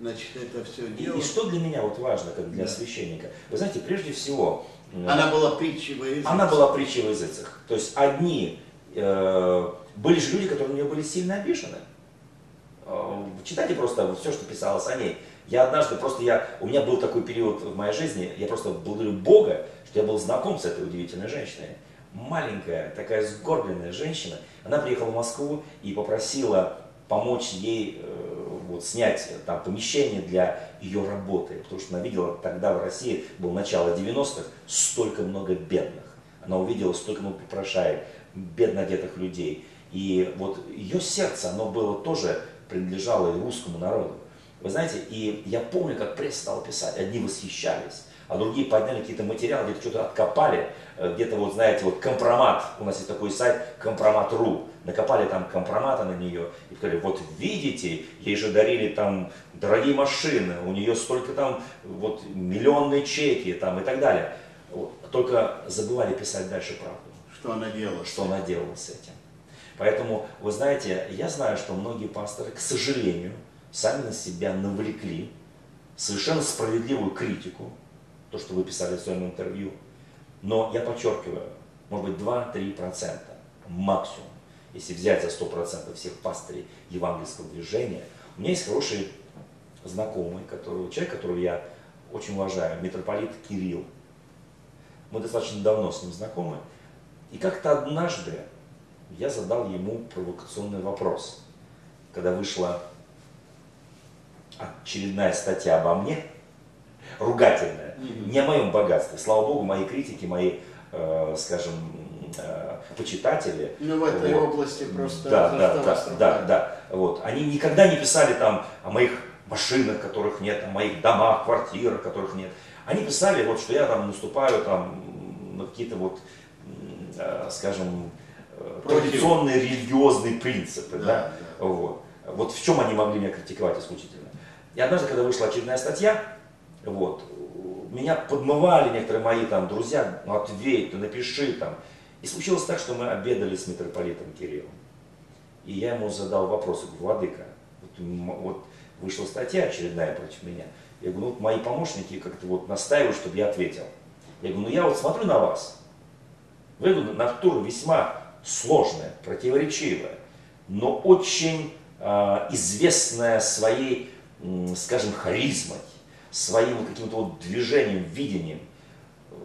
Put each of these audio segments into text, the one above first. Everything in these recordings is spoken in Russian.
значит, это все дело. и что для меня вот важно, как для Да. священника? Вы знаете, прежде всего, Она была притчей во языке. она была притчей в языцах. То есть одни, э, были же люди, которые на нее были сильно обижены. Э, читайте просто все, что писалось о ней. Я однажды просто, я, у меня был такой период в моей жизни, я просто благодарю Бога, что я был знаком с этой удивительной женщиной. Маленькая, такая сгорбленная женщина. Она приехала в Москву и попросила помочь ей э, вот, снять э, там помещение для ее работы. Потому что она видела, тогда в России было начало 90-х, столько много бедных. Она увидела столько много попрошаек, бедно одетых людей. И вот ее сердце, оно было тоже, принадлежало и русскому народу. Вы знаете, и я помню, как пресс стал писать, одни восхищались, а другие подняли какие-то материалы, где-то что-то откопали, э, где-то вот, знаете, вот компромат, у нас есть такой сайт, компромат.ру, накопали там компромата на нее и сказали, вот видите, ей же дарили там дорогие машины, у нее столько там вот миллионные чеки там и так далее. Вот. Только забывали писать дальше правду Что она делала? что она делала с этим. Поэтому, вы знаете, я знаю, что многие пасторы, к сожалению, сами на себя навлекли совершенно справедливую критику, то, что вы писали в своем интервью. Но я подчеркиваю, может быть 2-3% максимум, если взять за 100% всех пастырей евангельского движения. У меня есть хороший знакомый, который, человек, которого я очень уважаю, митрополит Кирилл. Мы достаточно давно с ним знакомы. И как-то однажды я задал ему провокационный вопрос, когда вышла очередная статья обо мне, ругательная. Не о моем богатстве. Слава Богу, мои критики, мои, э, скажем, э, почитатели. Ну, в этой вот, области просто да, да, да, да, да. Вот. Они никогда не писали там о моих машинах, которых нет, о моих домах, квартирах, которых нет. Они писали, вот, что я там наступаю там, на какие-то вот, э, скажем, Против. традиционные религиозные принципы. Да, Да, да. Вот. вот в чем они могли меня критиковать исключительно. И однажды, когда вышла очередная статья, вот, меня подмывали некоторые мои там друзья, ну ответь, ты напиши там. И случилось так, что мы обедали с митрополитом Кириллом. И я ему задал вопрос, я говорю, Владыка, вот, вот вышла статья очередная против меня. Я говорю, ну вот мои помощники как-то вот настаивают, чтобы я ответил. Я говорю, ну я вот смотрю на вас. Вы натура весьма сложная, противоречивая, но очень э, известная своей, м, скажем, харизмой, своим вот каким-то вот движением, видением.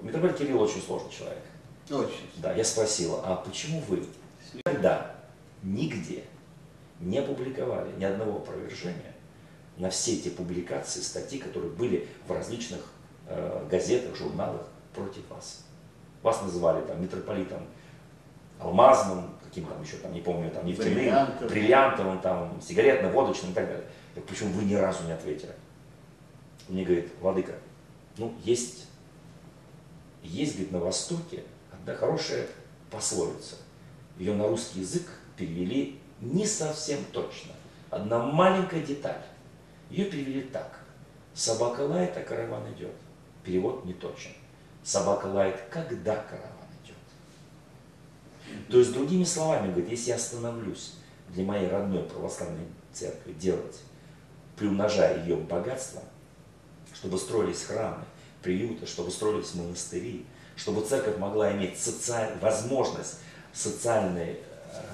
Митрополит Кирилл очень сложный человек. Очень. Да, я спросила, а почему вы никогда, нигде не опубликовали ни одного опровержения на все те публикации, статьи, которые были в различных э, газетах, журналах против вас? Вас называли там митрополитом алмазным, каким там еще, там, не помню, там, нефтяным, Бриллиантовым. бриллиантовым, там, сигаретно-водочным и так далее. Говорю, почему вы ни разу не ответили? Мне говорит, Владыка, ну, есть, есть, говорит, на Востоке одна хорошая пословица. Ее на русский язык перевели не совсем точно. Одна маленькая деталь. Ее перевели так. Собака лает, а караван идет. Перевод не точен. Собака лает, когда караван идет. То есть, другими словами, говорит, если я остановлюсь для моей родной православной церкви делать, приумножая ее богатство, чтобы строились храмы, приюты, чтобы строились монастыри, чтобы церковь могла иметь социаль... возможность социальной э,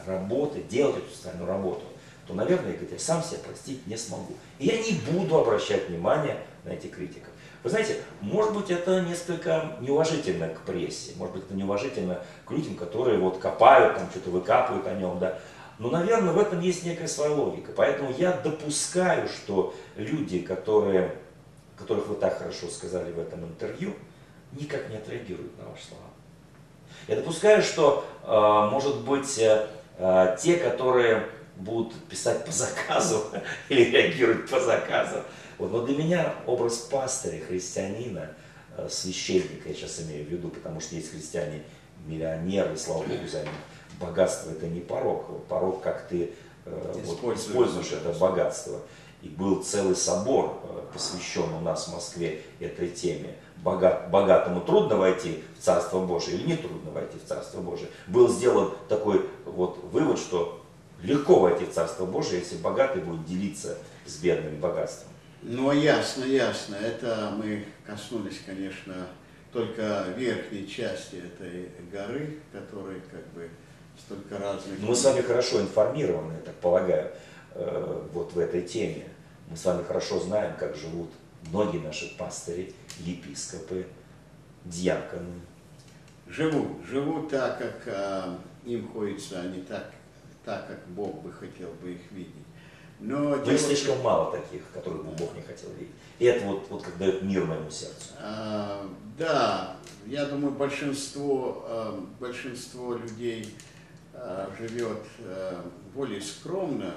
работы, делать эту социальную работу, то, наверное, говорит, я сам себя простить не смогу. И я не буду обращать внимание на этих критиков. Вы знаете, может быть, это несколько неуважительно к прессе, может быть, это неуважительно к людям, которые вот копают, там что-то выкапывают о нем, да. Но, наверное, в этом есть некая своя логика. Поэтому я допускаю, что люди, которые, которых вы так хорошо сказали в этом интервью, никак не отреагируют на ваши слова. Я допускаю, что, э, может быть, э, э, те, которые будут писать по заказу или реагировать по заказу. Вот. Но для меня образ пастыря, христианина, священника, я сейчас имею в виду, потому что есть христиане миллионеры, слава Богу за них. Богатство это не порог. Порог, как ты вот, Используешь это богатство. И был целый собор, э, посвящен у нас в Москве этой теме. Богат, богатому трудно войти в Царство Божие или не трудно войти в Царство Божие. Был сделан такой вот вывод, что легко войти в Царство Божие, если богатый будет делиться с бедным богатством. Ну, ясно, ясно. Это мы коснулись, конечно, только верхней части этой горы, которой как бы столько разных... Но мы с вами хорошо информированы, я так полагаю, э, вот в этой теме. Мы с вами хорошо знаем, как живут многие наши пастыри, епископы, диаконы. Живут, живут так, как а, им хочется, а не так, так, как Бог бы хотел бы их видеть. Но Но дело- слишком мало таких, которых бы Бог не хотел видеть. И это вот, вот как дает мир моему сердцу. А, да, я думаю, большинство, а, большинство людей живет а, более скромно,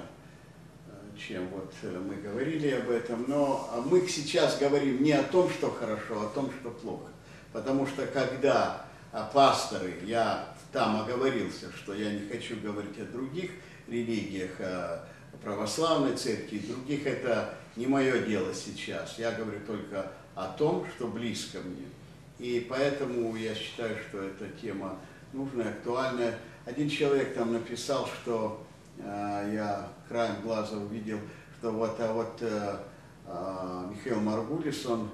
а, чем вот э, мы говорили об этом. Но а, мы сейчас говорим не о том, что хорошо, а о том, что плохо. Потому что когда а, пасторы, я там оговорился, что я не хочу говорить о других религиях, о православной церкви и других, это не мое дело сейчас. Я говорю только о том, что близко мне. И поэтому я считаю, что эта тема нужная, актуальная. Один человек там написал, что э, я краем глаза увидел, что вот, а вот э, э, Михаил Маргулис, он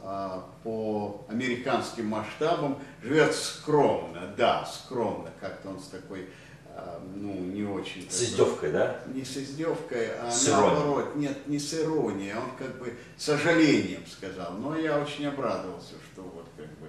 а, по американским масштабам живет скромно, да, скромно, как-то он с такой, а, ну, не очень... С издевкой, да? Не с издевкой, а С иронией. наоборот, нет, не с иронией, он как бы с сожалением сказал. Но я очень обрадовался, что вот как бы,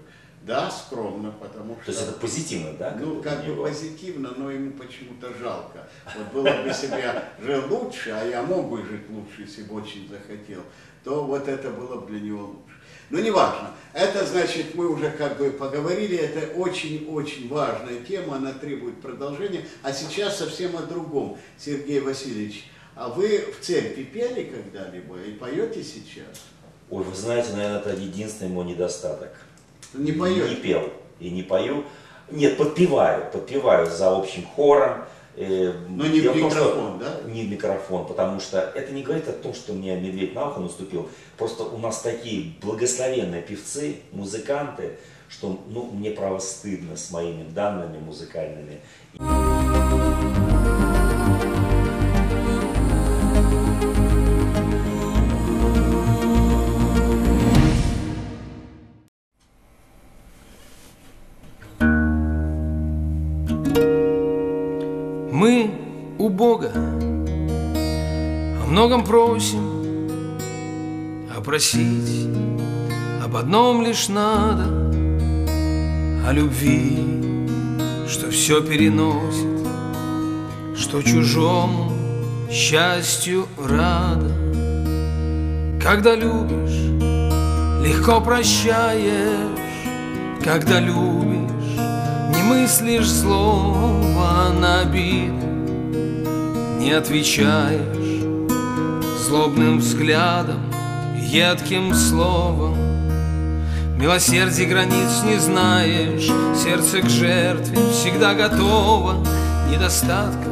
да, скромно, потому что... То есть это позитивно, да? Ну, как бы позитивно, но ему почему-то жалко. Вот было бы себя жил лучше, а я мог бы жить лучше, если бы очень захотел, то вот это было бы для него лучше. Но неважно. Это значит, мы уже как бы поговорили, это очень-очень важная тема, она требует продолжения. А сейчас совсем о другом. Сергей Васильевич, а вы в церкви пели когда-либо и поете сейчас? Ой, вы знаете, наверное, это единственный мой недостаток. Не поете? Не пел и не пою. Нет, подпеваю, подпеваю за общим хором. Э, Но не в дело том, что- микрофон, да? Не в микрофон, потому что это не говорит о том, что мне медведь на ухо наступил. Просто у нас такие благословенные певцы, музыканты, что ну, мне право стыдно с моими данными музыкальными. У Бога. О многом просим, а просить об одном лишь надо, о любви, что все переносит, что чужому счастью рада. Когда любишь, легко прощаешь, когда любишь, не мыслишь злого на обиду, не отвечаешь злобным взглядом, едким словом. Милосердие границ не знаешь, сердце к жертве всегда готово, недостатков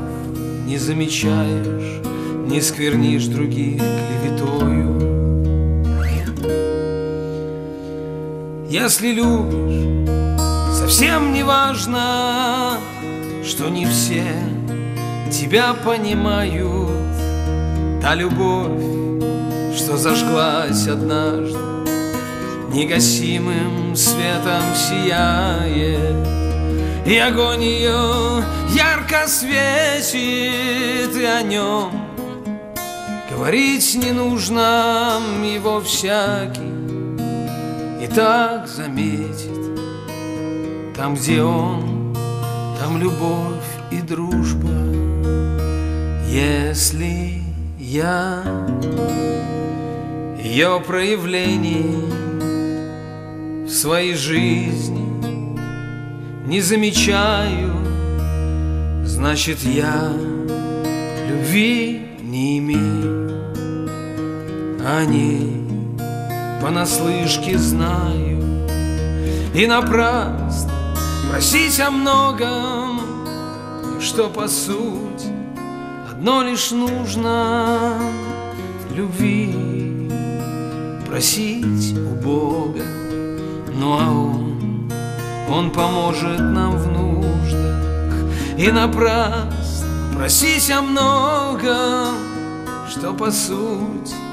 не замечаешь, не сквернишь других клеветою. Если любишь, совсем не важно, что не все тебя понимают. Та любовь, что зажглась однажды, негасимым светом сияет, и огонь ее ярко светит, и о нем говорить не нужно, его всякий и так заметит. Там, где он, там любовь и дружба Если я ее проявлений в своей жизни не замечаю Значит, я любви не имею. О ней понаслышке знаю. И напрасно просить о многом Что по сути одно лишь нужно Любви просить у Бога. Ну а Он, Он поможет нам в нуждах. И напрасно просить о многом Что по сути